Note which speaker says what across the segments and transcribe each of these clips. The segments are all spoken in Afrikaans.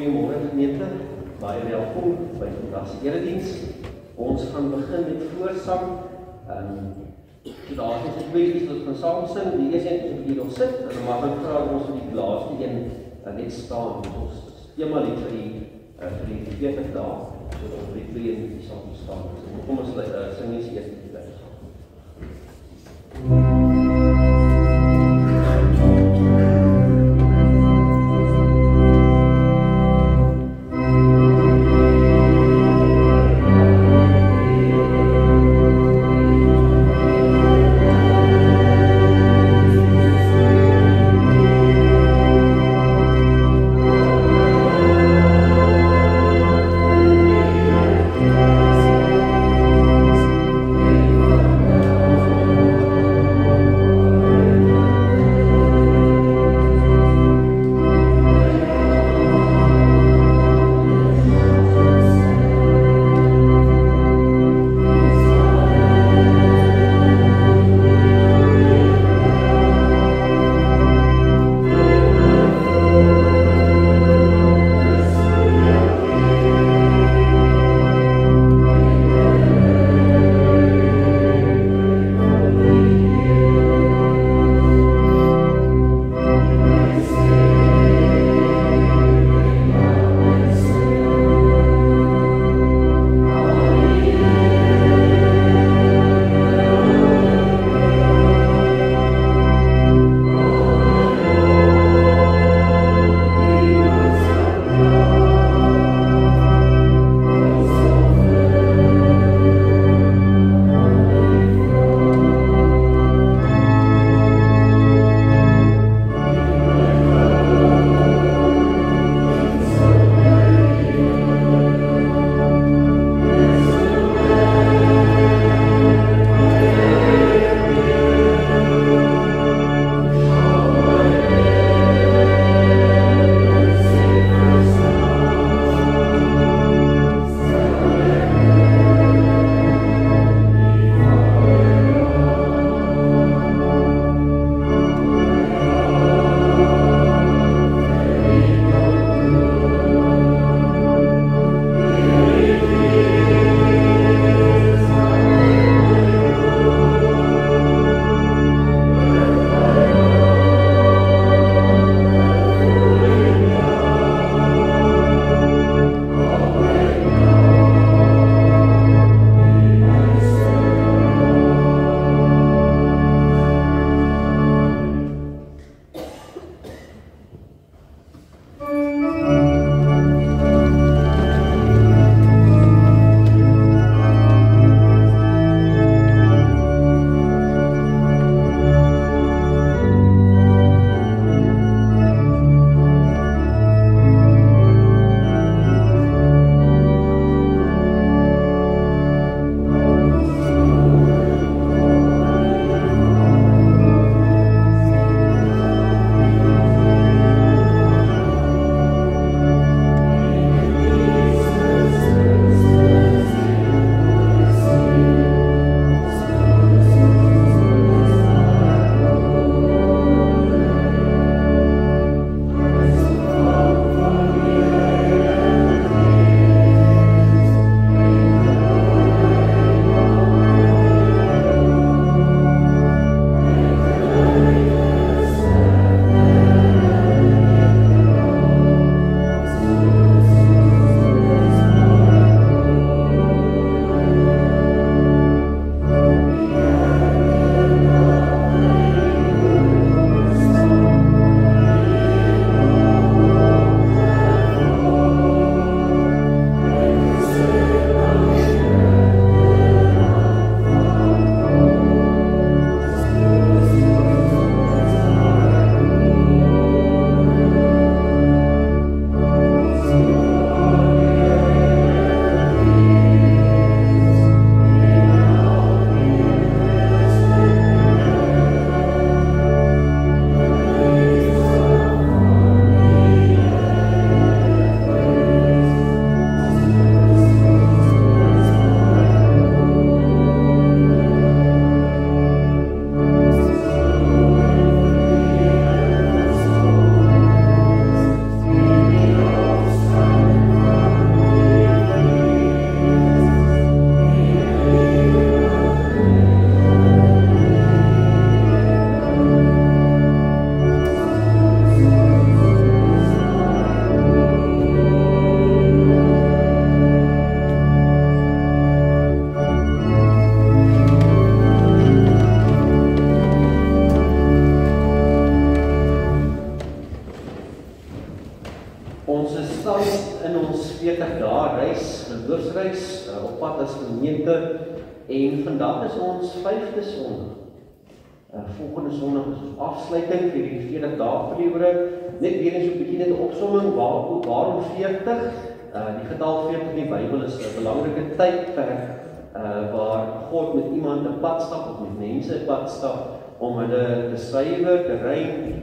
Speaker 1: Goeiemôre gemeente. Baie welkom by vandag se erediens. Ons gaan begin met voorsang. Ehm um, daar is dit baie iets wat gaan saam sing. Die eerste een is hier nog sit en dan mag ek vra ons vir die laaste een uh, net staan. Ons eenmal net vir die uh, vir die 40 dae so ons die twee in die saam staan. Kom ons uh, sing eens eers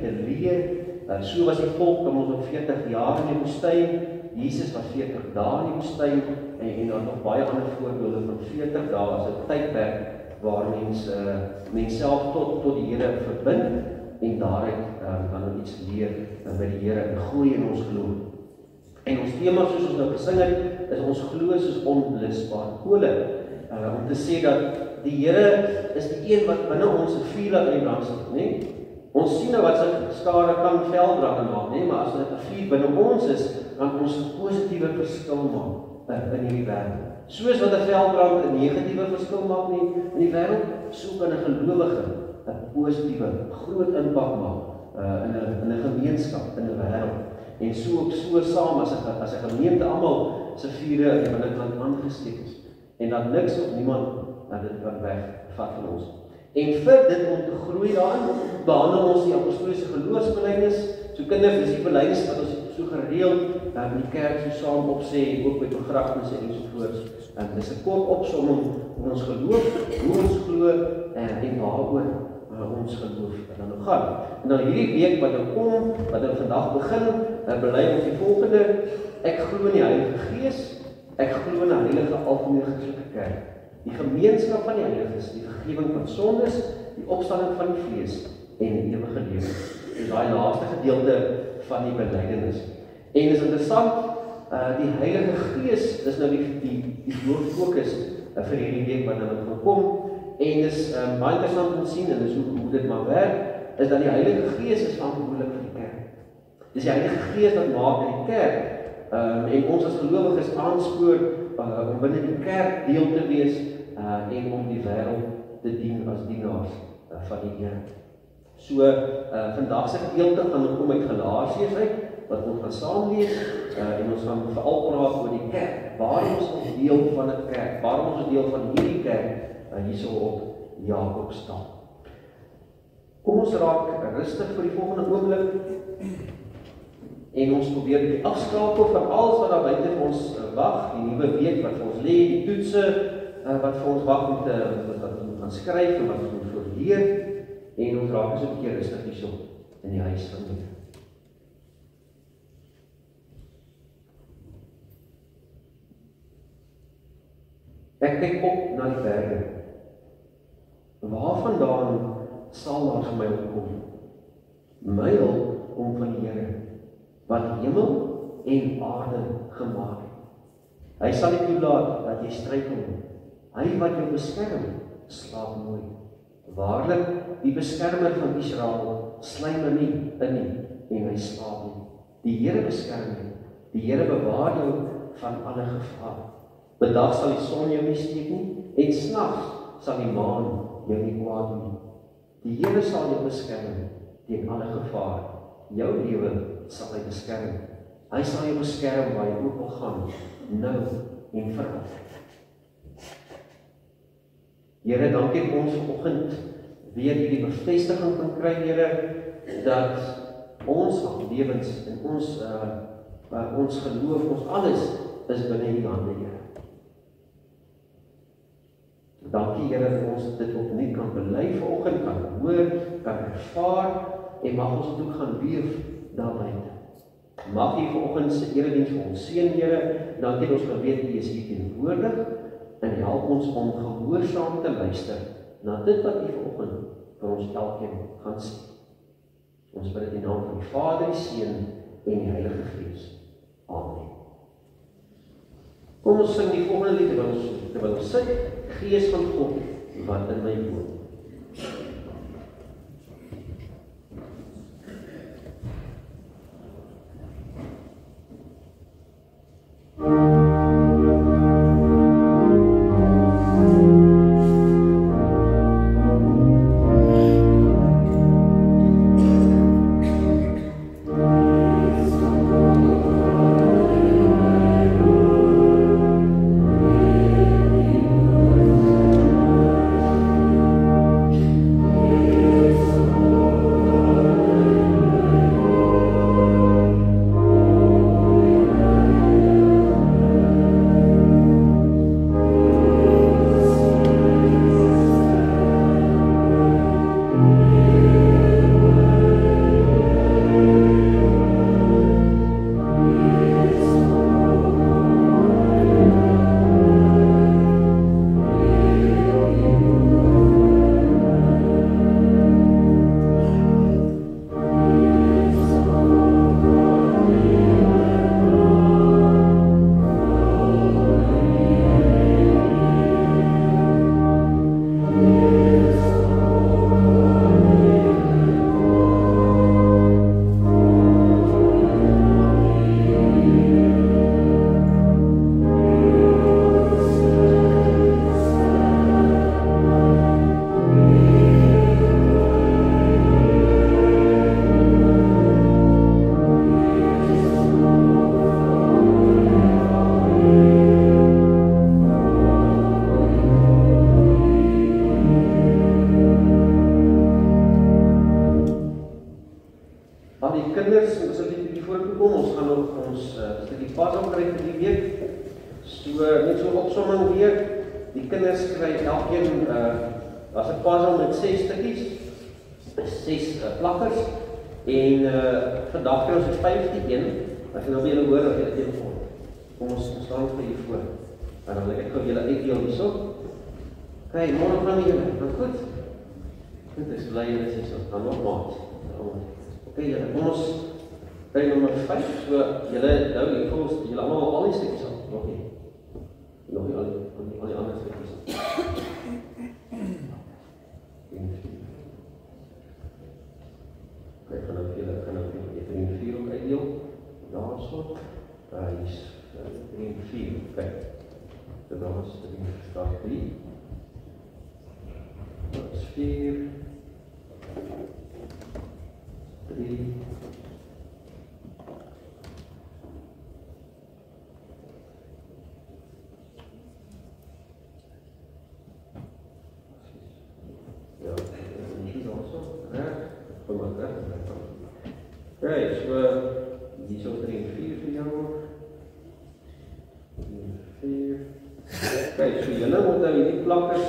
Speaker 1: te leer Uh, so was die volk om ons op 40 jaar in die woestyn. Jesus was 40 dae in die woestyn en en dan nog baie ander voorbeelde van 40 dae as 'n tydperk waar mense uh, mense self tot tot die Here verbind en daaruit um, dan nog iets leer uh, by die Here en groei in ons geloof. En ons tema soos ons nou gesing het, is ons glo soos onblusbare kole. Uh, om te sê dat die Here is die een wat binne ons 'n vuur laat in brand sit, né? Nee? Ons sien nou wat se skare kan veldbrande maak, nee, maar as 'n vuur binne ons is, kan ons 'n positiewe verskil maak in hierdie wêreld. Soos wat 'n veldbrand 'n negatiewe verskil maak nie in die wêreld, so kan 'n gelowige 'n positiewe groot impak maak uh, in 'n in 'n gemeenskap, in 'n wêreld. En so ook so saam as 'n as 'n gemeente almal se vure in 'n land aangesteek is en dat niks of niemand dat dit kan wegvat van ons. En vir dit om te groei daarin, behandel ons die apostoliese geloofsbelijdenis. So kinders, dis die belijdenis wat ons so gereeld in die kerk so saam opsê, ook by begrafnisse en sovoorts. Um, dis 'n kort opsomming van ons geloof, hoe ons glo uh, en waaroor ons geloof dan nog gaan. En dan hierdie week wat nou kom, wat nou vandag begin, uh, bely ons die volgende: Ek glo in die Heilige Gees. Ek glo in 'n heilige algemene Christelike kerk die gemeenskap van die heiliges, die vergifnis van sondes, die opstanding van die vlees en die ewige lewe. Dis daai laaste gedeelte van die belydenis. En is interessant, uh die Heilige Gees is nou die die die hooffokus uh, vir hierdie week wat nou gaan kom en dis um, baie interessant om sien en dis hoe hoe dit maar werk is dat die Heilige Gees is verantwoordelik vir die kerk. Dis die Heilige Gees wat maak dat die kerk um, en ons as gelowiges aanspoor uh, om binne die kerk deel te wees uh en om die wêreld te dien as dienaars uh, van die Here. So uh vandag se gedeelte gaan kom uit Galasiërs uit wat ons gaan saam lees uh en ons gaan veral praat oor die kerk. Waarom is ons deel van 'n kerk? Waarom is ons deel van hierdie kerk uh, hierso op Jakob staan? Kom ons raak rustig vir die volgende oomblik. En ons probeer die afskakel van alles wat daar buite vir ons wag, die nuwe week wat vir ons lê, die toetse, uh, wat vir ons wag om te wat ons gaan skryf en wat moet voorleer en ons raak so 'n bietjie rustig hierso in die huis van die Ek kyk op na die berge. Waarvandaan sal daar vir my opkom? My hulp kom van die Here wat hemel en aarde gemaak het. Hy sal nie toelaat dat jy struikel nie. Hy wat jou beskerm, slaap nooit. Waarlik, die beskermer van Israel slymer nie in nie en hy slaap nie. Die Here beskerm jou. Die Here bewaar jou van alle gevaar. Bedag sal die son jou nie steek nie en snags sal die maan jou nie kwaad doen nie. Die Here sal jou beskerm teen alle gevaar. Jou lewe sal hy beskerm. Hy sal jou beskerm waar jy ook al gaan, nou en vir altyd. Here, dankie dat ons vanoggend weer hierdie bevestiging kan kry, Here, dat ons lewens en ons uh uh ons geloof, ons alles is binne U hande, Here. Dankie Here dat ons dit opnuut kan bely vanoggend, kan hoor, kan ervaar en mag ons dit ook gaan leef daarbuiten. Mag U vanoggend se erediens vir ons seën, Here. Dankie dat ons kan weet U is hier teenwoordig en help ons om gehoorsaam te luister na dit wat U vanoggend vir ons elkeen gaan sê. Ons bid in naam van die Vader, die Seun en die Heilige Gees. Amen. Kom ons sing die volgende lied terwyl ons terwyl ons sit, Gees van God wat in my woon. Dit was 3 en 4. Dat is 4. 3 Ja, hier is also reg van my reg. Right, so hier so 3 en 4 vir jou. 4. Kyk, so julle moet nou hierdie plakkers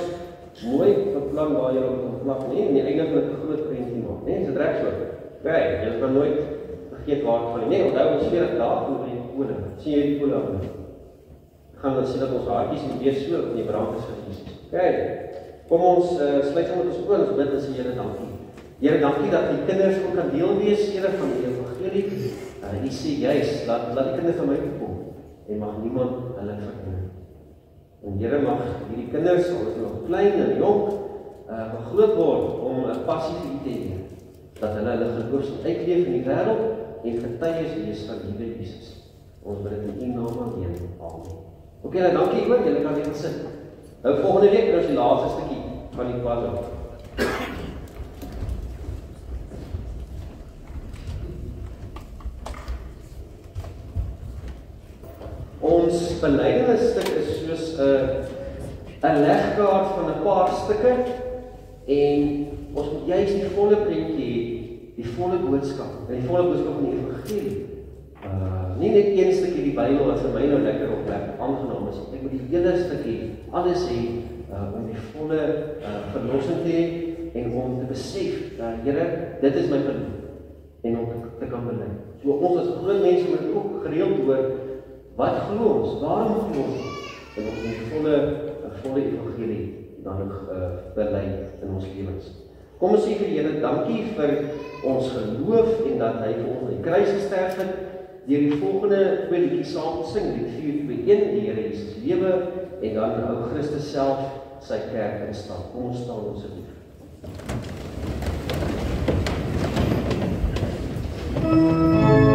Speaker 1: mooi beplan waar jy op kan plak, nee, nie eintlik 'n groot prentjie maak, nee, dit reg so. Kyk, jy kan nooit vergeet waar van nie. Nee, onthou ons weer daar voor die koning. Sien jy die koning? Gaan dan sien dat weer so op die brand is vir Jesus. Kyk. Kom ons uh, sluit sommer ons oë ons bid en sê Here dankie. Here dankie dat die kinders ook kan deel wees Here van die evangelie. Uh, u sê juis laat laat die kinders aan my toe kom en mag niemand hulle verhinder. En Here mag hierdie kinders al is nog klein en jonk uh groot word om 'n passie vir U te hê. Dat hulle hulle geloof sal uitleef in die wêreld en getuies wees van die Here Jesus. Ons bid dit in U naam alleen. Amen. OK, nou dankie hoor, julle kan weer sit. Nou volgende week is die laaste stukkie van die puzzle. Ons belydenisstuk is soos 'n 'n legkaart van 'n paar stukke en ons moet juist die volle prentjie hê, die volle boodskap, die volle boodskap van die evangelie. Uh nie net een stukkie die Bybel wat vir my nou lekker op plek aangenaam is. Ek moet die hele stukkie alles hê uh om die volle uh verlossing te hê en om te besef dat Here, dit is my punt en om te kan bely. So ons as groot mense moet ook gereeld hoor wat glo ons? Waarom glo ons? En moet die volle 'n volle evangelie dan uh bely in ons lewens. Kom ons sê vir Here dankie vir ons geloof en dat hy vir ons die kruis gesterf het deur die volgende twee liedjies saam te sing, die 421 die Here Jesus lewe en dan ou Christus self sy kerk instaan. Kom ons staan ons asseblief.
Speaker 2: Amen.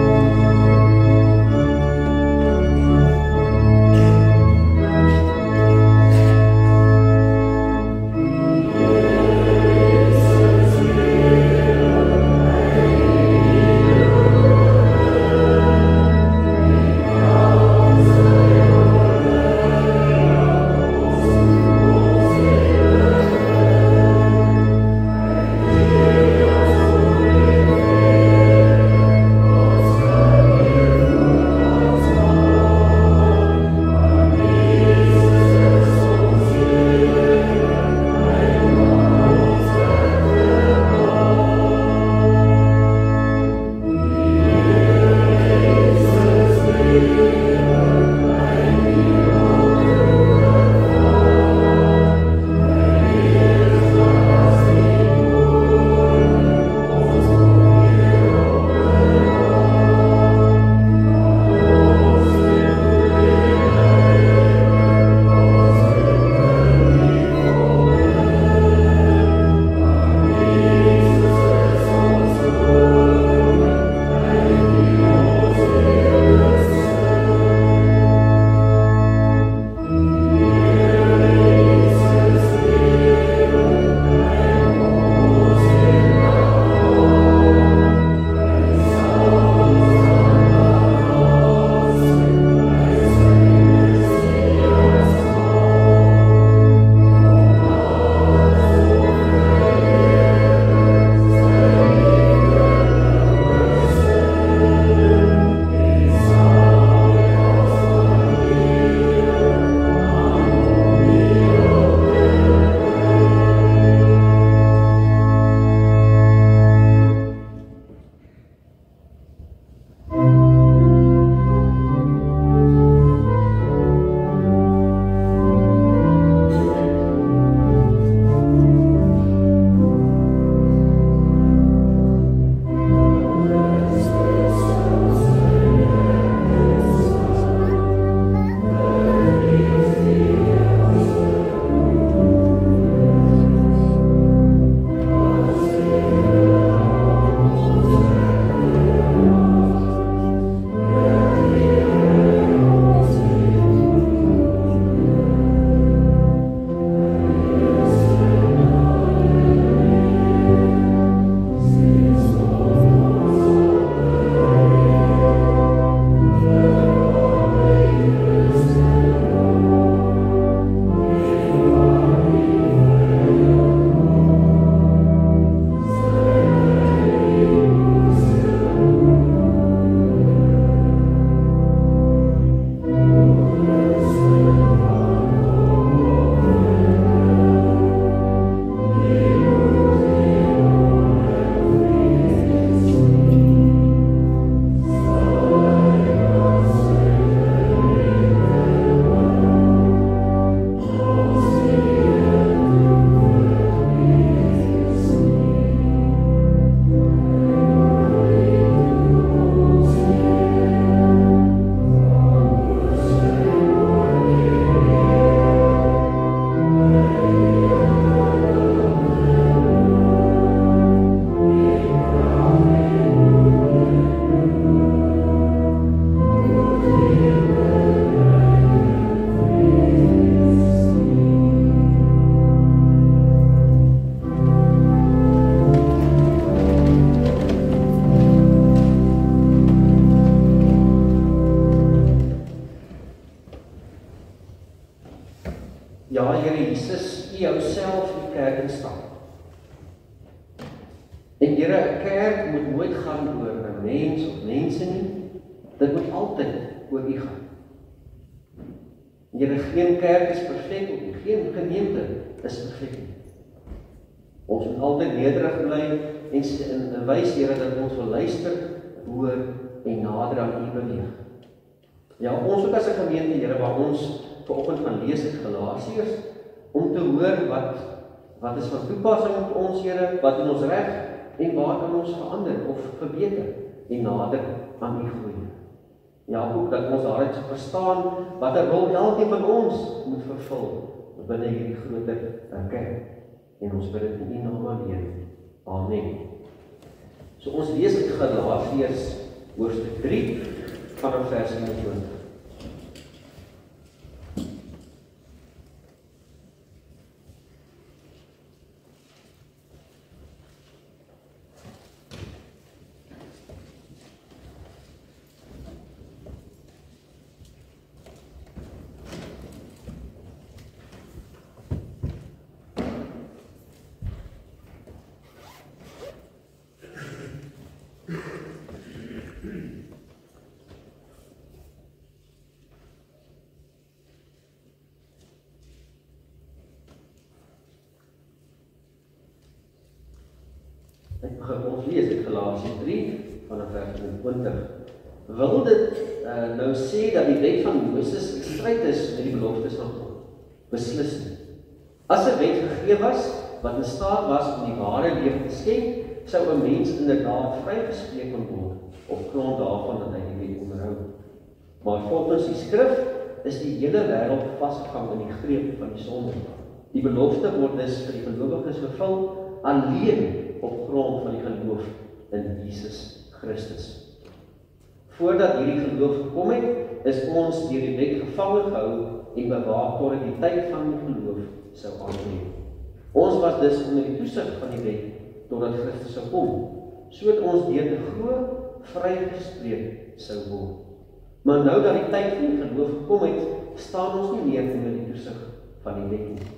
Speaker 1: Toepassing op ons Here, wat in ons reg en waar kan ons verander of verbeter en nader aan U groei. Ja, ook dat ons daaruit verstaan watter rol elkeen van ons moet vervul binne hierdie groter eh, kerk. En ons bid dit in U naam alleen. Amen. So ons lees uit Galasiërs hoofstuk 3 vanaf vers 21. Ek begin ons lees uit Galasië 3 vanaf vers 20. Wil dit uh, nou sê dat die wet van Moses stryd is met die beloftes van God? Beslis nie. As 'n wet gegee was wat in staat was om die ware lewe te skenk, sou 'n mens inderdaad vrygespreek kon word op grond daarvan dat hy die wet onderhou. Maar volgens die skrif is die hele wêreld vasgevang in die greep van die sonde. Die belofte word dus vir die gelowiges vervul alleen op grond van die geloof in Jesus Christus. Voordat hierdie geloof gekom het, is ons deur die wet gevange gehou en bewaak tot die tyd van die geloof sou aanbreek. Ons was dus onder die toesig van die wet totdat Christus sou kom, sodat ons deur te glo vrygespreek sou word. Maar nou dat die tyd van die geloof gekom het, staan ons nie meer onder die toesig van die wet nie.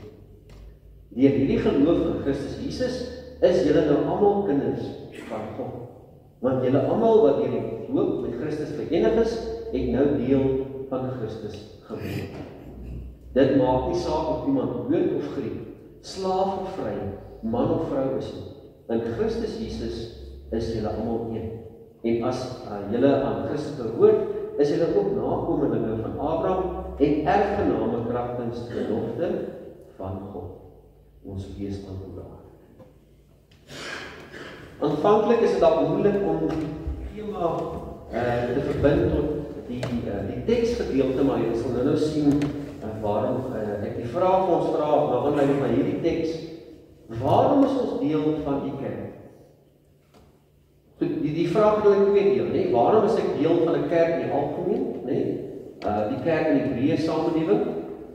Speaker 1: Deur hierdie geloof in Christus Jesus is julle nou almal kinders van God. Want julle almal wat deur die doop met Christus verenig is, het nou deel van Christus geword. Dit maak nie saak of iemand Jood of Griek, slaaf of vry, man of vrou is nie. In Christus Jesus is julle almal een. En as uh, julle aan Christus behoort, is julle ook nakommelinge van Abraham en erfgename kragtens die belofte van God. Ons lees dan vandag. Aanvanklik is dit dalk moeilik om tema eh te verbind tot die uh, die teksgedeelte maar jy sal nou sien uh, waarom uh, ek die vraag ons vra na aanleiding van hierdie teks waarom is ons deel van die kerk? So die die vraag wil ek twee deel, nê? Waarom is ek deel van 'n kerk in die algemeen, nê? Uh die kerk in die breë samelewing.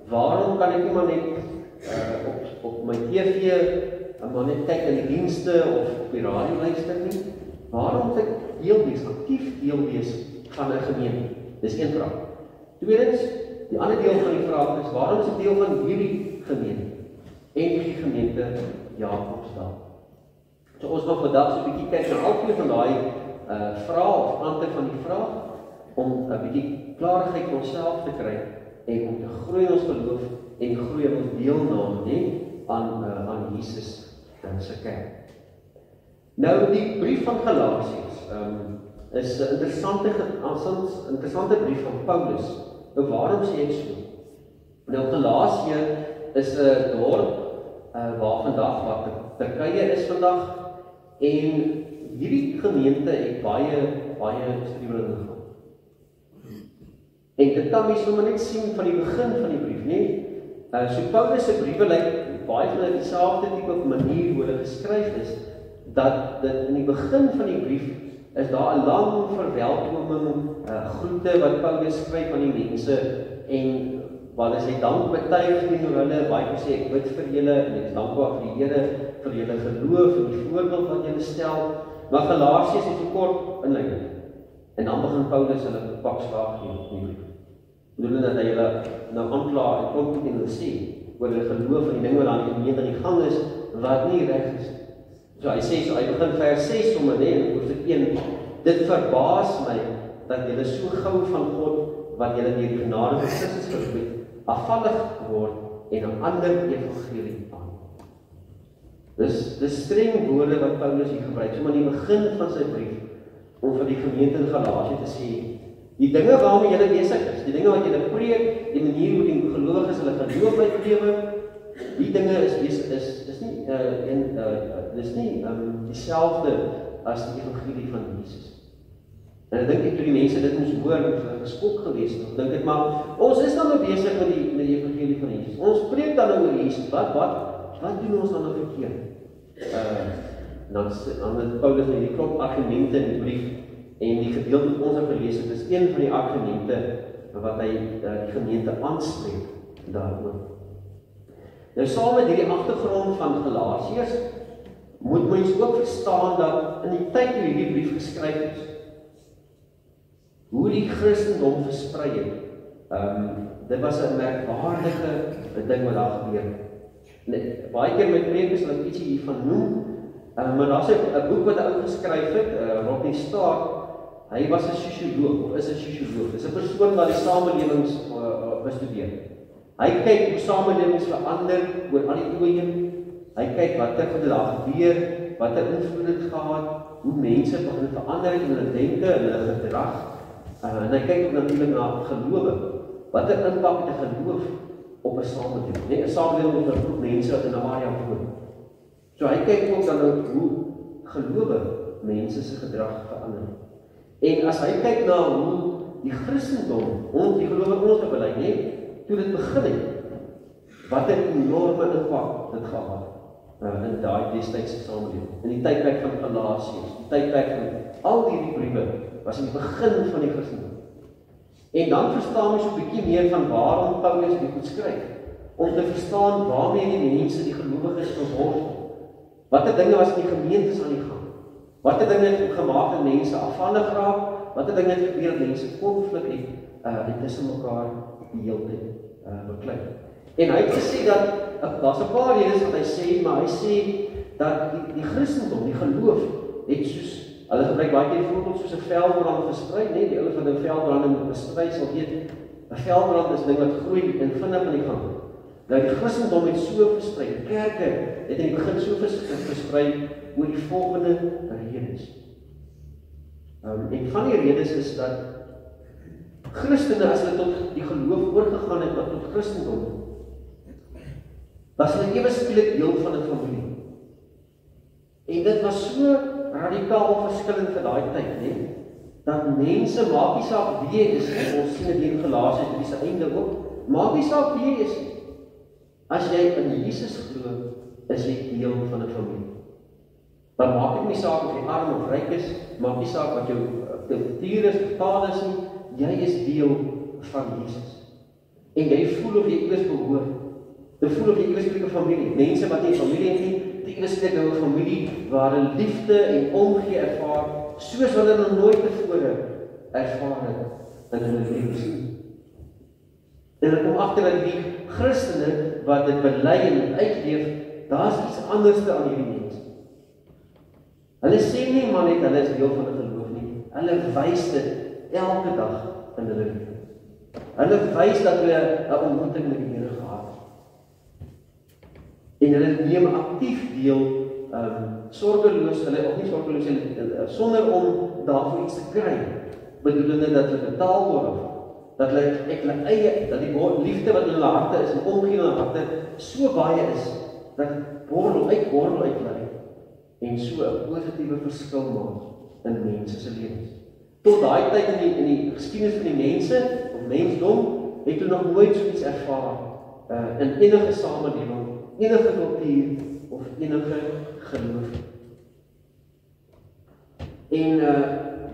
Speaker 1: Waarom kan ek nie maar net uh op op my TV en maar net kyk in die dienste of op die radio luister nie. Waarom moet ek deel wees, aktief deel wees van 'n gemeente? Dis een vraag. Tweedens, die ander deel van die vraag is waarom is ek deel van hierdie gemeente? En die gemeente Jakobsdal. So ons wil vandag so 'n bietjie kyk na al twee van daai uh vrae of kante van die vraag om 'n bietjie klarigheid vir onsself te kry en om te groei ons geloof en groei ons deelname, nê, aan uh, aan Jesus in sy kerk. Nou die brief van Galasiërs, ehm um, is 'n interessante aansins interessante brief van Paulus. Nou waarom sê ek so? Nou Galasië is 'n dorp uh, waar vandag wat Turkye is vandag en hierdie gemeente het baie baie strewelinge gehad. En dit kan mens sommer net sien van die begin van die brief, nê? Uh so Paulus se briewe lyk baie van hulle dieselfde tipe manier hoe hulle geskryf is dat dit in die begin van die brief is daar 'n lang verwelkoming uh, groete wat Paulus skryf aan die mense en waar hy dank betuig teenoor hulle baie sê ek bid vir julle en ek is dankbaar vir die Here vir julle geloof en die voorbeeld wat julle stel maar Galasiërs is 'n kort inleiding en dan begin Paulus hulle pak slaag gee in die brief bedoel dat hy hulle nou aankla en kom teen hulle sê oor hulle geloof en die ding wat aan die gemeente aan die gang is wat nie reg is. So hy sê so hy begin vers 6 sommer net in hoofstuk 1. Dit verbaas my dat julle so gou van God wat julle deur die genade van Christus verbied afvallig word en 'n ander evangelie aan. Dis dis streng woorde wat Paulus hier gebruik, sommer die begin van sy brief om vir die gemeente in Galasië te sê Die dinge waarmee jy besig is, die dinge wat jy preek, die manier hoe die gelowiges hulle geloof uitlewe, die dinge is is is is nie uh en uh dis nie um dieselfde as die evangelie van Jesus. En ek dink ek toe die mense dit moes hoor, het hulle geskok gewees. Ek dink dit maar ons is dan nou besig met die met die evangelie van Jesus. Ons preek dan nou oor Jesus. Wat wat wat doen ons dan nou verkeerd? Uh dan dan Paulus het die klop argumente in die brief En die gedeelte wat ons nou gelees het, is een van die argumente wat hy uh, die gemeente aanspreek daaroor. Nou saam met hierdie agtergrond van Galasiërs moet mens ook verstaan dat in die tyd toe hierdie brief geskryf is, hoe die Christendom versprei het. Ehm um, dit was 'n merkwaardige ding wat daar gebeur het. Baie keer met sal ek ietsie hiervan noem. Ehm um, maar daar's 'n boek wat hy ou geskryf het, uh, Rodney Stark Hy was 'n sosioloog of is 'n sosioloog. Dis 'n persoon wat die samelewings uh, uh, bestudeer. Hy kyk hoe samelewings verander oor al die eeue. Hy kyk wat het daar gebeur, wat het invloed dit gehad, hoe mense begin verander in hulle denke en hulle gedrag. Uh, en hy kyk ook natuurlik na gelowe. Watter impak het 'n geloof op 'n samelewing? Nee, 'n samelewing 'n groep mense wat in 'n area woon. So hy kyk ook dan hoe gelowe mense se gedrag verander. En as hy kyk na hoe die Christendom, ons die gelowige ons bely, nê, toe dit begin het, wat 'n enorme impak dit gehad het uh, in daai destydse samelewing. In die tydperk van Galasiërs, die tydperk van al hierdie briewe was in die begin van die Christendom. En dan verstaan ons 'n bietjie meer van waarom Paulus dit moet skryf om te verstaan waarmee die mense die gelowiges verworstel. Watter dinge was in die gemeentes aan die gang? Watter dinge het gemaak dat mense afhandig raak? Watter dinge het gebeur dat mense konflik het uh en tussen mekaar die hele tyd uh beklei? En hy het gesê dat uh, daar's 'n paar redes wat hy sê, maar hy sê dat die die Christendom, die geloof het soos hulle gebruik baie keer voorbeeld soos 'n veldbrand versprei, nee, die ouens van 'n veldbrand moet bestry sal weet 'n veldbrand is ding wat groei en vinnig aan die gang. Dat die Christendom het so versprei. Kerke het in die begin so versprei oor die volgende redes. Um, en van die redes is dat Christene as hulle tot die geloof oorgegaan het tot Christendom was hulle ewe skielik deel van 'n familie. En dit was so radikaal verskillend vir daai tyd, né? Dat mense maak nie saak wie jy is nie, ons sien dit in Galasië dis einde ook. Maak nie saak wie jy is nie. As jy in Jesus glo, is jy deel van 'n familie. Dan maak dit nie saak of jy arm of ryk is, maak nie saak wat jou kultuur is taal is nie, jy is deel van Jesus. En jy voel of jy iewers behoort. Jy voel of jy iewers 'n familie, mense wat nie familie het nie, die iewers net 'n familie waar hulle liefde en omgee ervaar soos hulle nog nooit tevore ervaar het in hulle lewens hulle kom agter dat die Christene wat dit bely en uitleef, daar's iets anderste aan hierdie mense. Hulle sê nie maar net hulle is deel van 'n geloof nie. Hulle wys dit elke dag in hulle lewe. Hulle wys dat hulle 'n ontmoeting met die Here gehad het. En hulle neem aktief deel um sorgeloos, hulle ook nie sorgeloos en eh, sonder om daarvoor iets te kry. Bedoelende dat hulle betaal word of dat hulle ek hulle eie dat die liefde wat in hulle harte is en omgee in hulle harte so baie is dat borrel uit borrel uit lê en so 'n positiewe verskil maak in mense se lewens. Tot daai tyd in die in die geskiedenis van die mense of mensdom het hulle nog nooit so iets ervaar uh, in enige samelewing, enige kultuur of enige geloof. En uh,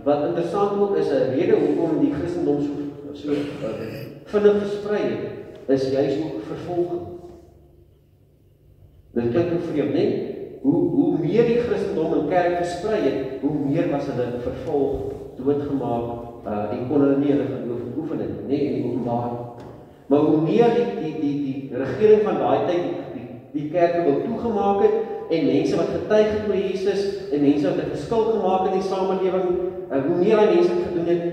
Speaker 1: wat interessant ook is 'n rede hoekom die Christendom so so uh, vinnig versprei het, is juis ook vervolging. Dit klink vreemd, né? Nee? hoe hoe meer die Christendom in kerk versprei het, hoe meer was hulle vervolg, doodgemaak uh, en kon hulle nie hulle geloof oefen nie, nee, in openbaar. Maar hoe meer die die die die regering van daai tyd die kerke wil toegemaak het en mense wat getuig het oor Jesus en mense wat 'n verskil gemaak het in die samelewing, uh, hoe meer daai mense gedoen het,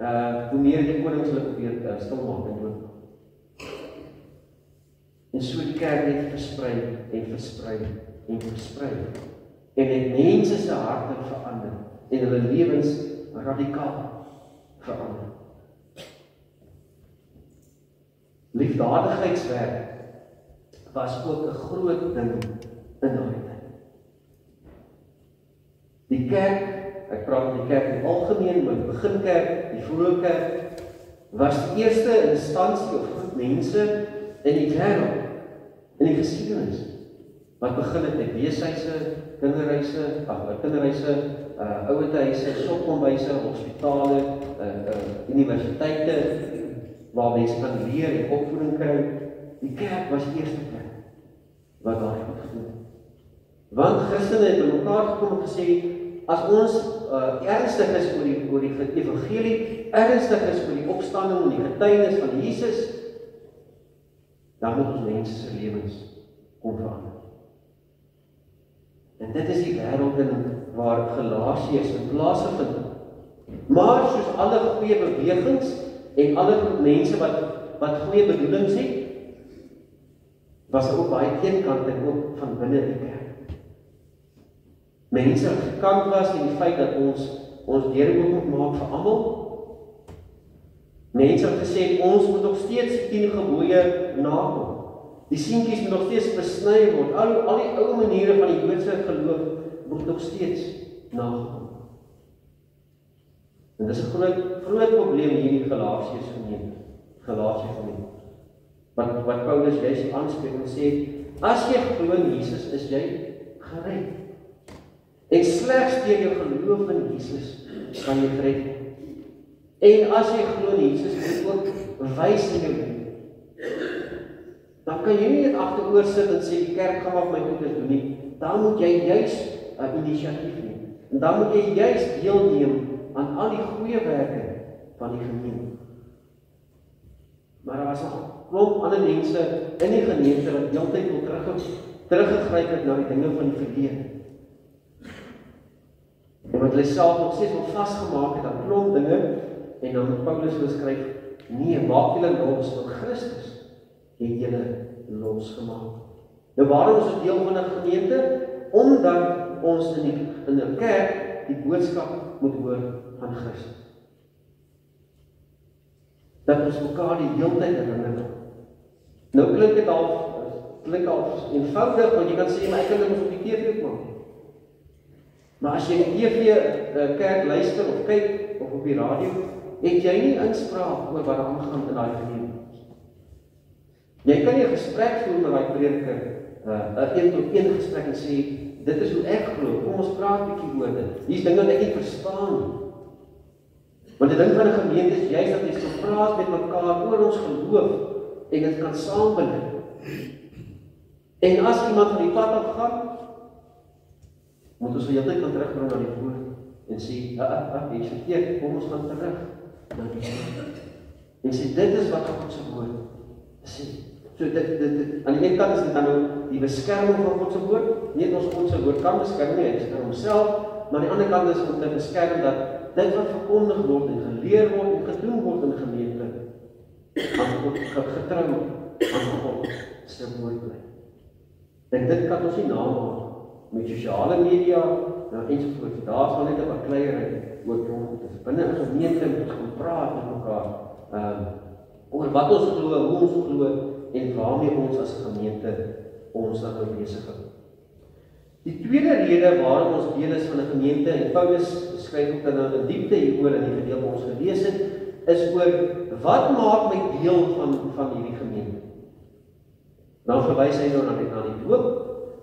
Speaker 1: uh hoe meer die konings hulle probeer uh, stil maak en dood. En so die kerk het versprei en versprei en versprei. En het mense se harte verander en hulle lewens radikaal verander. Liefdadigheidswerk was ook 'n groot ding in daai tyd. Die kerk, ek praat van die kerk in algemeen, maar die beginkerk, die vroeë kerk was die eerste instansie of groep mense in die wêreld in die geskiedenis wat begin het met weeshuise, kinderhuise, ag, kinderhuise, uh ouetehuise, sopkombyse, hospitale, uh uh universiteite waar mense kan leer en opvoeding kry. Die kerk was die eerste plek wat daar gedoen het. Want Christene het bymekaar gekom en gesê as ons uh, ernstig is oor die oor die evangelie, ernstig is oor die opstanding en die getuienis van Jesus, dan moet ons mense se lewens kom verander. En dit is die wêreld in waar Galasiërs in plaas gevind het. Maar soos alle goeie bewegings en alle mense wat wat goeie bedoelings het, was daar ook baie teenkante ook van binne die kerk. Mense wat gekant was teen die feit dat ons ons deure oop moet maak vir almal. Mense het gesê ons moet nog steeds die 10 gebooie nakom. Die seentjies moet nog steeds besny word. Al al die ou maniere van die Joodse geloof moet nog steeds nakom. En dis 'n groot groot probleem hier in die Galasiëse gemeente. Galasië gemeente wat wat Paulus juis aanspreek en sê as jy glo in Jesus is jy gered. En slegs deur jou geloof in Jesus kan jy gered word. En as jy glo in Jesus moet ook wys in jou lewe. Dan kan jy nie net agteroor sit en sê die kerk gaan maar my goeders doen nie. Dan moet jy juis 'n inisiatief neem. En dan moet jy juis deelneem aan al die goeie werke van die gemeente. Maar daar was nog klomp ander mense in die gemeente wat heeltyd wil terug teruggegryp het na die dinge van die verlede. En wat hulle self nog steeds wil vasgemaak het aan klomp dinge en dan Paulus geskryf: "Nee, maak julle los van Christus het julle losgemaak." Nou waarom is ons deel van 'n gemeente? Omdat ons in die in 'n kerk die boodskap moet hoor van Christus. Dat ons mekaar die hele tyd herinner Nou klink dit al klink al eenvoudig want jy kan sê my kinders moet op die TV kom. Maar as jy die TV uh, kerk luister of kyk of op die radio, het jy nie inspraak oor wat aangaan in daai gemeente. Jy kan nie 'n gesprek voer met daai prediker, uh, 'n een tot een gesprek en sê dit is hoe ek glo. Kom ons praat 'n bietjie oor dit. Hier's dinge wat ek nie verstaan nie. Want die ding van 'n gemeente is juist dat jy so praat met mekaar oor ons geloof en dit kan saambeleef. En as iemand van die pad af gaan, moet ons heeltyd kan terugbring na die woord en sê, "Ja, ja, jy sê ek kom ons gaan terug na die woord." En sê dit is wat God se woord sê. So dit dit, dit aan die een kant is dit dan nou die beskerming van God se woord, nie ons God se woord kan beskerm nie, is vir homself, maar aan die ander kant is om te beskerm dat dit wat verkondig word en geleer word en gedoen word in die gemeente aan God getrou aan God se woord bly. En dit kan ons nie namaak met sosiale media nou ensovoorts. Daar sal net 'n bakleierery oor kom. Dit is binne 'n gemeente moet ons praat met mekaar ehm um, oor wat ons glo, hoe ons glo en waarmee ons as gemeente ons dan nou besig is. Die tweede rede waarom ons deel is van 'n gemeente en Paulus skryf ook dan nou in diepte hieroor in die gedeelte ons gelees het, is oor wat maak my deel van van hierdie gemeente. Dan verwys hy nou na die na die doop.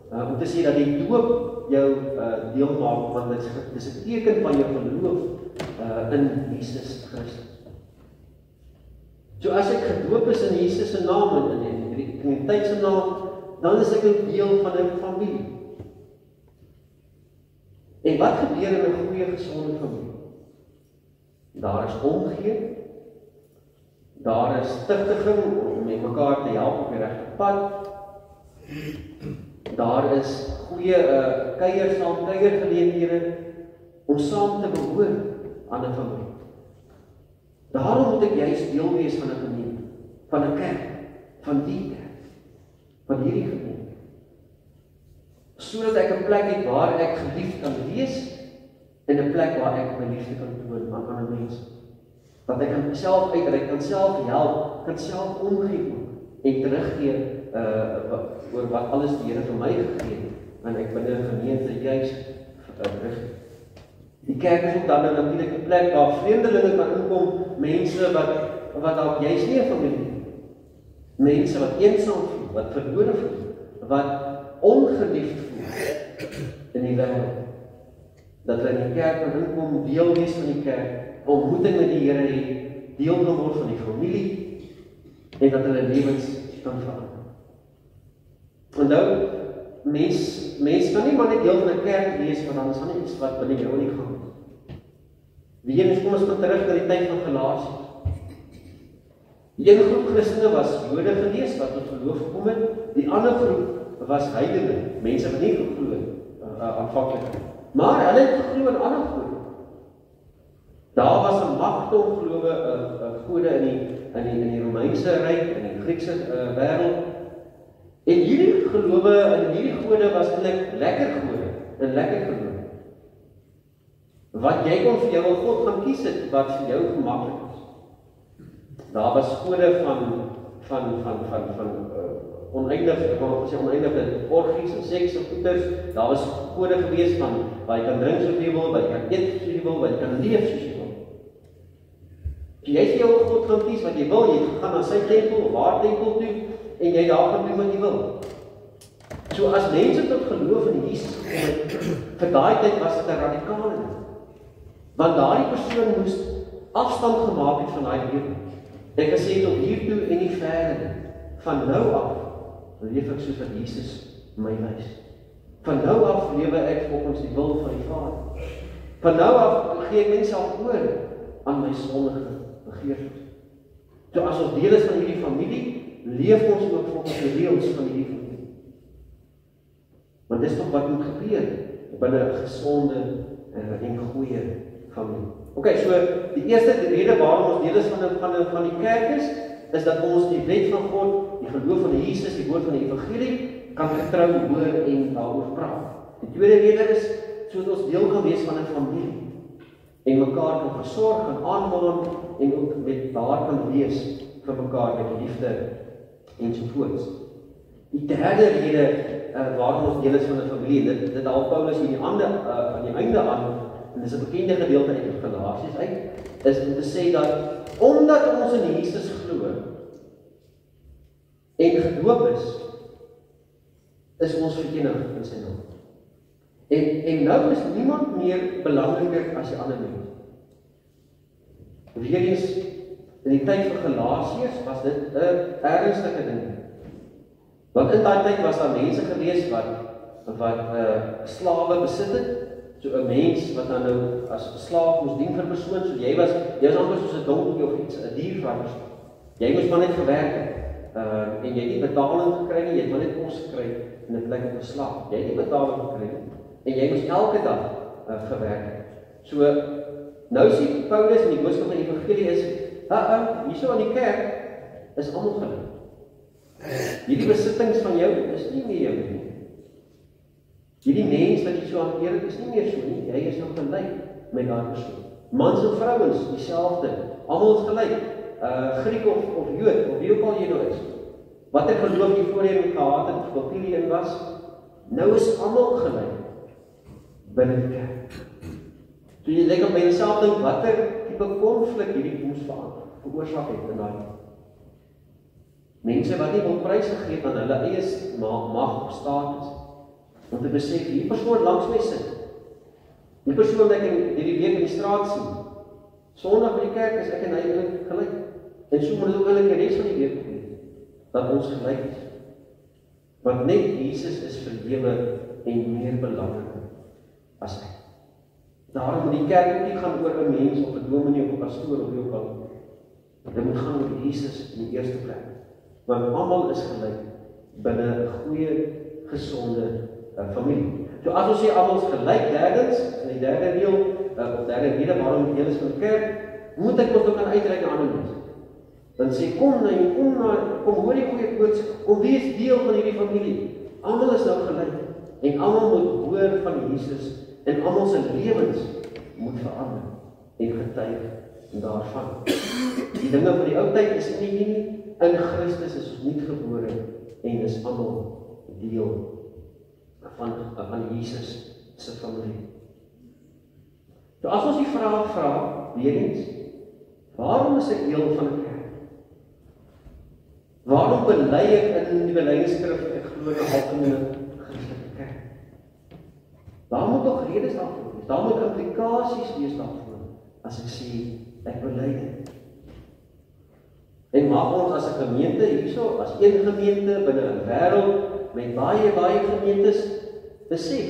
Speaker 1: Uh, om te sê dat die doop jou uh, deel maak want dit is 'n teken van jou geloof uh, in Jesus Christus. So as ek gedoop is in Jesus se naam en in die Triniteit se naam, dan is ek 'n deel van 'n familie. En wat gebeur in 'n goeie gesonde familie? Daar is omgee. Daar is stigtiging om mekaar te help op die regte pad. Daar is goeie uh kuier saam kuier geleenthede om saam te behoort aan 'n familie. Daarom moet ek juist deel wees van 'n gemeente, van 'n kerk, van die kerk, van hierdie gemeente. Sodat ek 'n plek het waar ek geliefd kan wees en 'n plek waar ek my liefde kan toon aan ander mense. Dat ek kan self uitreik, kan self help, kan self omgee en teruggee uh oor wat alles die Here vir my gegee het en ek binne 'n gemeente juis terug. Uh, die kerk is ook dan nou natuurlik 'n plek waar vreemdelinge kan inkom, mense wat wat dalk jy's nie 'n familie nie. Mense wat eensaam voel, wat verlore voel, wat ongeliefd voel in die wêreld. Dat hulle in die kerk kan inkom, deel wees van die kerk, ontmoeting met die Here hê, deel kan word van die familie en dat hulle lewens kan verander. Onthou, mens mens kan nie maar net deel van 'n kerk wees want dan is daar iets wat binne jou nie gaan nie. Wie eens kom ons gaan terug na die tyd van Galasië. Die een groep Christene was Jode gewees wat tot geloof gekom het, die ander groep was heidene, mense wat nie geglo het uh, aanvanklik. Maar hulle het geglo in ander gode. Daar was 'n magtig gelowe 'n uh, uh, gode in die in die in die Romeinse ryk en die Griekse uh, wêreld En hierdie gelowe in hierdie gode was eintlik lekker gode, 'n lekker geloof. Wat jy kon vir jou wil God gaan kies het wat vir jou gemaklik is. Daar was gode van van van van van uh, oneindig, ek wil sê oneindige orgies en seks en goeders. Daar was gode gewees van waar jy kan drink soos jy wil, waar jy kan eet soos jy wil, waar jy kan leef soos jy wil. Jy het jou God gaan kies wat jy wil, jy gaan na sy tempel, waar tempel toe en jy daar gaan doen wat jy wil. So as mense tot geloof in Jesus gekom het, vir daai tyd was dit 'n radikale ding. Want daai persoon moes afstand gemaak het van daai lewe. Ek gesê tot hier toe en nie verder van nou af leef ek soos wat Jesus my wys. Van nou af lewe ek volgens die wil van die Vader. Van nou af gee ek myself oor aan my sondige begeertes. So as ons deel is van hierdie familie, leef ons ook volgens die reëls van die familie. Want dis tog wat moet gebeur binne 'n gesonde en goeie familie. OK, so die eerste rede waarom ons deel is van 'n van 'n van die kerk is, is dat ons die wet van God, die geloof van Jesus, die woord van die evangelie kan getrou hoor en daaroor praat. Die tweede rede is sodat ons deel kan wees van 'n familie en mekaar kan versorg en aanmaan en ook met daar kan wees vir mekaar met liefde ensovoorts. Die derde rede uh, waarom ons deel is van 'n familie, dit dit haal Paulus hier die ander uh, aan die einde aan en dis 'n bekende gedeelte uit Galasiërs uit, is om te sê dat omdat ons in Jesus glo en gedoop is, is ons verenig in sy naam. En en nou is niemand meer belangriker as die ander mens. Weerens In die tyd van Galasiërs was dit 'n ernstige ding. Want in daai tyd was daar mense gewees wat wat uh, slawe besit het. So 'n mens wat dan nou as slaaf moes dien vir 'n persoon, so jy was jy was amper soos 'n donkie of iets, 'n dier van hom. Jy moes maar net gewerk het. Uh en jy het nie betaling gekry nie, jy het maar net kos gekry en 'n plek te slaap. Jy het nie betaling gekry nie. En jy moes elke dag uh, gewerk het. So nou sien Paulus in die boodskap van die evangelie is Uh, hierso aan die kerk is almal gelukkig. Hierdie besittings van jou is nie meer jou nie. Hierdie mens wat jy so hanteer, is nie meer so nie. Jy is nou gelyk met daardie persoon. Mans en vrouens dieselfde. Almal is gelyk. Uh Griek of of Jood of wie ook al jy nou is. Watter geloof jy voorheen gehad het, of kultuur jy in was, nou is almal gelyk binne die kerk. So jy dink op jouself dink watter tipe konflik hierdie koms veroorsaak het in daai mense wat nie wil prys gegee aan hulle eie mag of status om te besef hier persoon langs my sit. Die persoon wat ek in hierdie week in die straat sien. Sonderdag by die kerk is ek en hy eintlik gelyk. En so moet dit ook eintlik die res van die week wees dat ons gelyk is. Want net Jesus is verlewe en meer belangrik as hy. Daarom moet die kerk nie gaan oor 'n mens of 'n dominee of 'n pastoor of wie ook al Dit moet gaan oor Jesus in die eerste plek. Want almal is gelyk binne 'n goeie gesonde uh, familie. So as ons sê almal is gelyk, derdens, in die derde deel uh, of derde rede waarom deel is van die kerk, moet ek ook kan uitreik na ander mense. Dan sê kom na kom na kom hoor die goeie boodskap. Kom wees deel van hierdie familie. Almal is nou gelyk en almal moet hoor van Jesus en almal se lewens moet verander en getuig daarvan. Die dinge van die ou tyd is nie nie in Christus is ons nie gebore en is almal deel van van Jesus se familie. So as ons die vraag vra, weer eens, waarom is ek deel van 'n kerk? Waarom bely ek in die belydenisskrif ek glo in 'n algemene Christelike kerk? Daar moet tog redes daarvoor wees. Daar moet implikasies wees daarvoor as ek sê ek bely dit. En maak ons as 'n gemeente hierso, as een gemeente binne 'n wêreld met baie baie gemeentes besef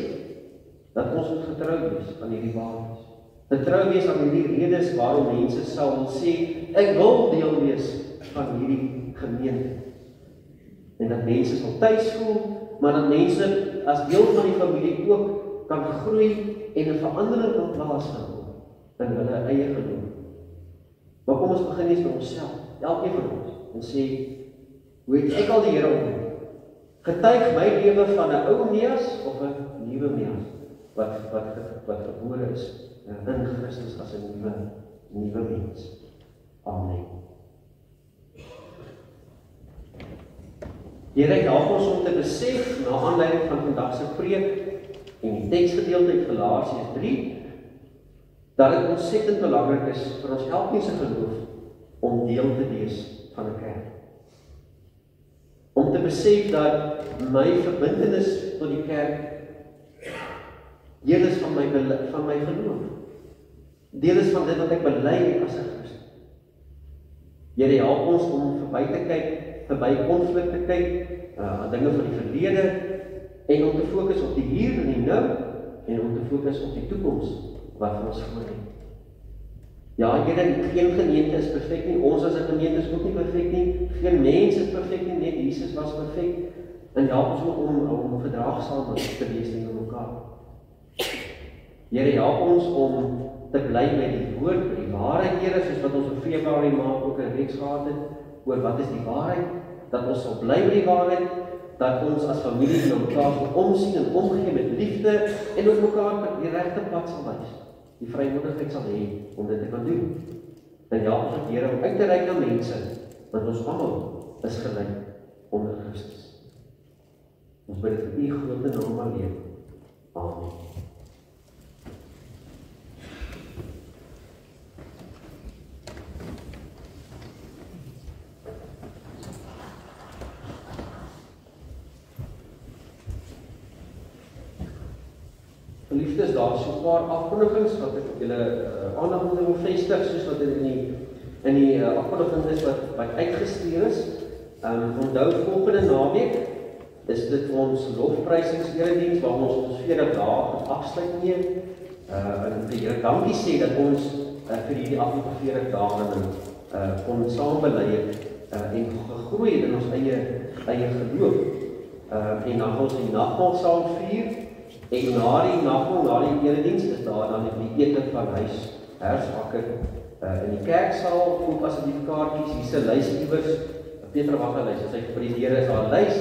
Speaker 1: dat ons moet getrou wees aan hierdie waardes. Getrou wees aan hierdie redes waarom mense sal sê ek wil deel wees van hierdie gemeente. En dat mense sal tuis voel, maar dat mense as deel van die familie ook kan groei en 'n verandering kan plaasvind in hulle eie geloof. Maar kom ons begin eens by onsself, elkeen van ons, en sê hoe het ek al die Here ontmoet? Getuig my lewe van 'n ou Meas of 'n nuwe Meas wat wat wat gebore is in Christus as 'n nuwe nuwe mens. Amen. Here help ons om te besef na aanleiding van vandag se preek en die teksgedeelte uit Galasiërs 3 dat dit ontsettend belangrik is vir ons elkeen se geloof om deel te wees van 'n kerk om te besef dat my verbintenis tot die kerk deel is van my van my geloof. Deel is van dit wat ek bely as 'n Christen. Here help ons om verby te kyk, verby konflik te kyk, uh dinge van die verlede en om te fokus op die hier en die nou en om te fokus op die toekoms wat vir ons voor lê. Ja, Here, geen gemeente is perfek nie. Ons as 'n gemeente is ook nie perfek nie. Geen mens is perfek nie. Net Jesus was perfek. En help ons om om verdraagsaam te wees teenoor mekaar. Here, help ons om te bly met die woord, met die waarheid, Here, soos wat ons in Februarie maand ook 'n reeks gehad het oor wat is die waarheid? Dat ons sal bly met die waarheid, dat ons as familie na mekaar sal omsien en omgee met liefde en ook mekaar op die regte pad sal wys die vrymoedigheid sal hê om dit te kan doen. En ja, ons Here om uit te reik na mense want ons almal is gelyk onder Christus. Ons bid vir u groot naam alleen. Amen. Geliefdes, daar is so 'n paar afkondigings wat ek julle uh, aandag moet wil vestig soos wat dit in die in die uh, afkondiging is wat wat uitgestuur is. Ehm um, onthou volgende naweek is dit ons lofprysingserediens waar ons ons 40 dae afsluit neem. Uh en die Here dankie sê dat ons uh, vir hierdie afgelope 40 dae dan uh kon saam bely het uh, en gegroei in ons eie eie geloof. Uh en dan ons die nagmaal saam vier En na die nagmaal, na die erediens is daar dan die ete van huis hersakke uh, in die kerksaal. Koop asseblief kaartjies. Hier's 'n lys iewers. Peter wag 'n lys. As hy vir die Here is daar 'n lys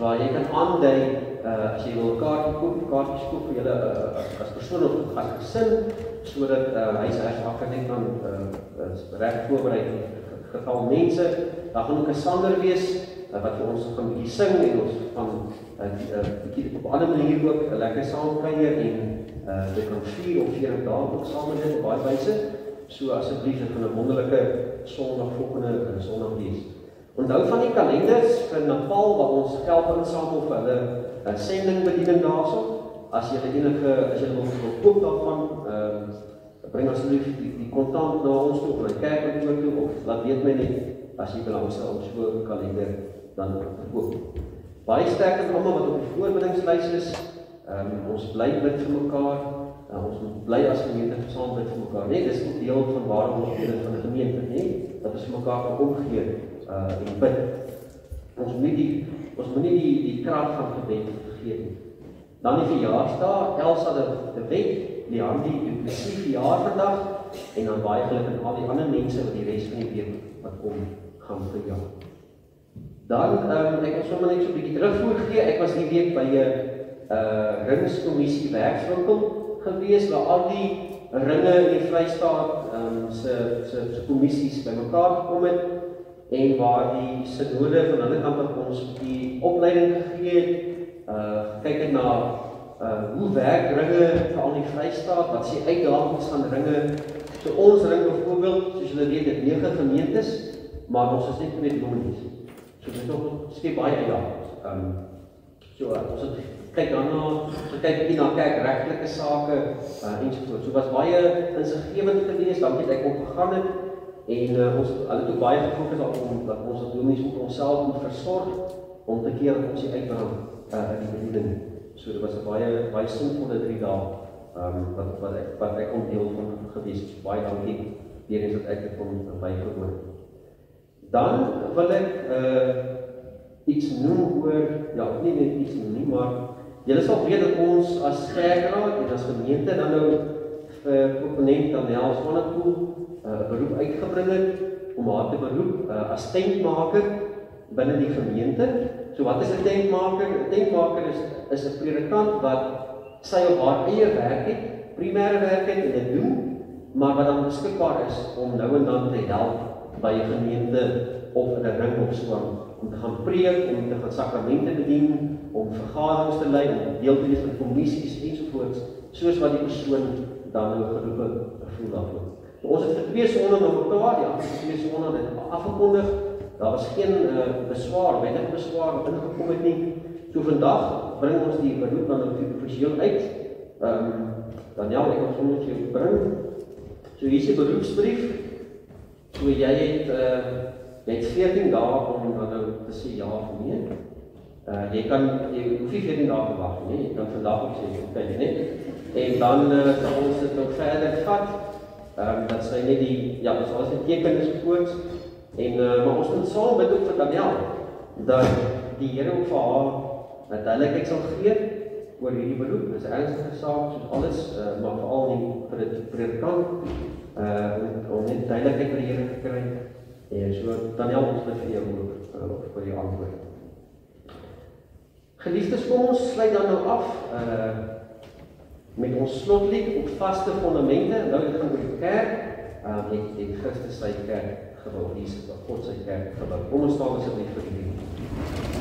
Speaker 1: waar jy kan aandui uh, as jy wil 'n kaartjie koop, kaartjies koop vir julle uh, as persoon of as gesin sodat uh, huis hersakke net kan uh, reg voorberei vir geval mense. Daar gaan ook 'n sander wees uh, wat vir ons gaan bietjie sing en ons van 'n uh, bietjie op 'n ander manier ook 'n lekker saamkuier en uh dit kan 4 of 4 dae ook saam met dit op baie wyse. So asseblief dit gaan 'n wonderlike Sondag volgende uh, Sondag wees. Onthou van die kalenders vir Nepal waar ons geld insamel vir hulle uh, sendingbediening daarso. As jy enige as jy wil koop daarvan, ehm uh, bring asseblief die, die kontant na ons toe of na die kerk toe of laat weet my net as jy belangstel om so 'n kalender dan te koop. Baie sterk en almal wat op die voorbindingslys is. Ehm um, ons bly bid vir mekaar. Uh, ons moet bly as gemeente saam bid vir mekaar. Nee, dis 'n deel van waarom ons deel van 'n gemeente, nê? Dat ons mekaar kan omgee uh en bid. Ons moet die ons moet nie die die krag van gebed vergeet nie. Dan die verjaarsdag, Elsa de, de Wet, die Handy, die presies verjaardag en dan baie geluk aan al die ander mense wat die res van die week wat kom gaan verjaar. Dan ehm um, ek wil sommer net so 'n bietjie terugvoer gee. Ek was hierdie week by 'n uh ringskommissie werkswinkel gewees waar al die ringe in die Vrystaat ehm um, se se se kommissies bymekaar gekom het en waar die sinode van hulle kant af ons die opleiding gegee het. Uh kyk net na uh hoe werk ringe vir al die Vrystaat, wat s'e uitdagings van ringe. So ons ring byvoorbeeld, soos julle weet, het nege gemeentes, maar ons is net twee dominees. So dit is nog skep baie uitdagings. Ehm um, so uh, ons het kyk dan na so kyk bietjie na kerk regtelike sake uh, en so voort. So was baie insiggewend geweest, dankie dat ek op gegaan het en uh, ons het ook baie gefokus op om dat ons as dominees moet onsself moet versorg om te keer ons die uitbrand uh, in die bediening. So dit was 'n baie baie sinvolle 3 dae ehm um, wat wat ek wat ek kon deel van gewees. Baie dankie weer eens dat ek dit kon bygewoon het. Dan wil ek uh iets noem oor ja, nie net iets noem nie, maar Julle sal weet dat ons as kerkraad en as gemeente dan nou vir proponent Daniel Swanepoel 'n uh, beroep uitgebring het om haar te beroep uh, as tentmaker binne die gemeente. So wat is 'n tentmaker? 'n Tentmaker is is 'n predikant wat sy of haar eie werk het, primêre werk het en dit doen, maar wat dan beskikbaar is om nou en dan te help by 'n gemeente of in 'n ring so om te gaan preek, om te gaan sakramente bedien, om vergaderings te lei, om deel te wees van kommissies ensovoorts, soos wat die persoon dan nou geroepe voel daarvoor. So ons het vir twee sonde na mekaar, ander twee sonde het afgekondig. Daar was geen uh, beswaar, wettige beswaar wat ingekom het nie. So vandag bring ons die beroep dan nou offisieel uit. Ehm um, Daniel, ek wil sommer vir jou bring. So hier is die beroepsbrief. So jy het uh jy het 14 dae om dan nou te sê ja of nee. Uh jy kan jy hoef nie 14 dae te wag nie. Jy kan vandag op sê kyk net. En dan uh, sal ons dit nog verder vat. Ehm um, dat sy net die ja, dis alles 'n teken is voorts. En uh, maar ons moet saam bid ook vir Daniel dat die Here ook vir haar dat hulle sal gee oor hierdie beroep. Dis 'n ernstige saak soos alles, uh, maar veral die predikant uh om net duidelikheid vir die Here te kry. En so Daniel ons bid vir jou oor vir die antwoord. Geliefdes, kom ons sluit dan nou af uh met ons slotlied op vaste fondamente. Nou dit gaan oor die kerk. Uh met die Christus se kerk gebou. Jesus, God se kerk gebou. Kom ons staan asseblief vir die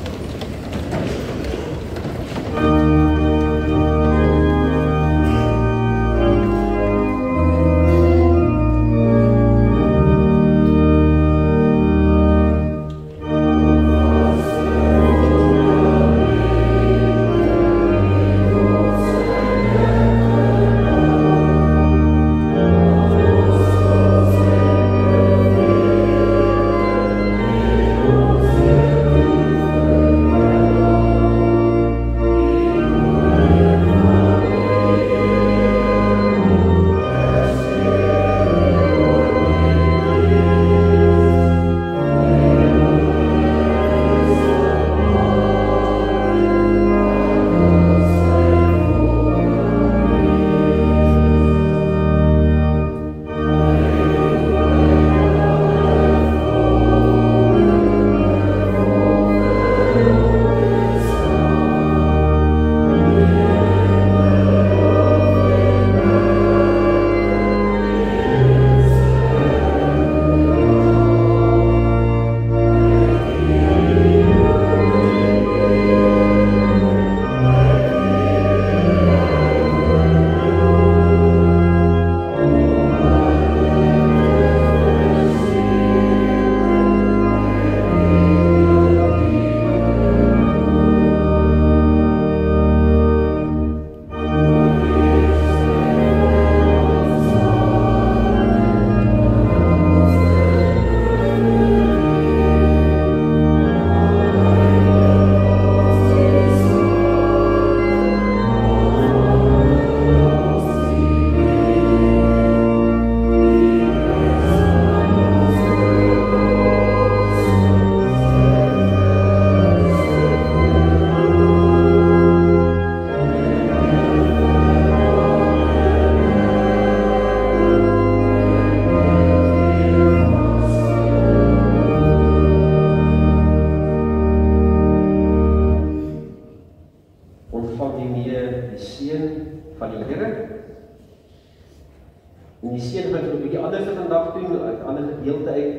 Speaker 1: En die seën gaan vir 'n bietjie anders vandag doen uit ander gedeelte uit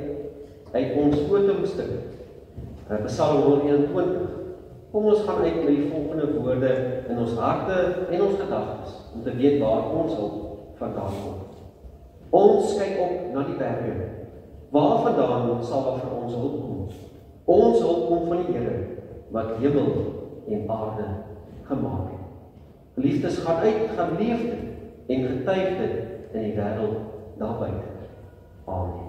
Speaker 1: uit ons fotomstuk. Uh, Psalm 121. Kom ons gaan uit met die volgende woorde in ons harte en ons gedagtes om te weet waar ons hulp vandaan kom. Ons kyk op na die berge. Waar vandaan sal daar vir ons hulp kom? Ons hulp kom van die Here wat hemel en aarde gemaak het. Geliefdes, gaan uit, gaan leef dit en getuig dit En die wêreld daar buite. Amen.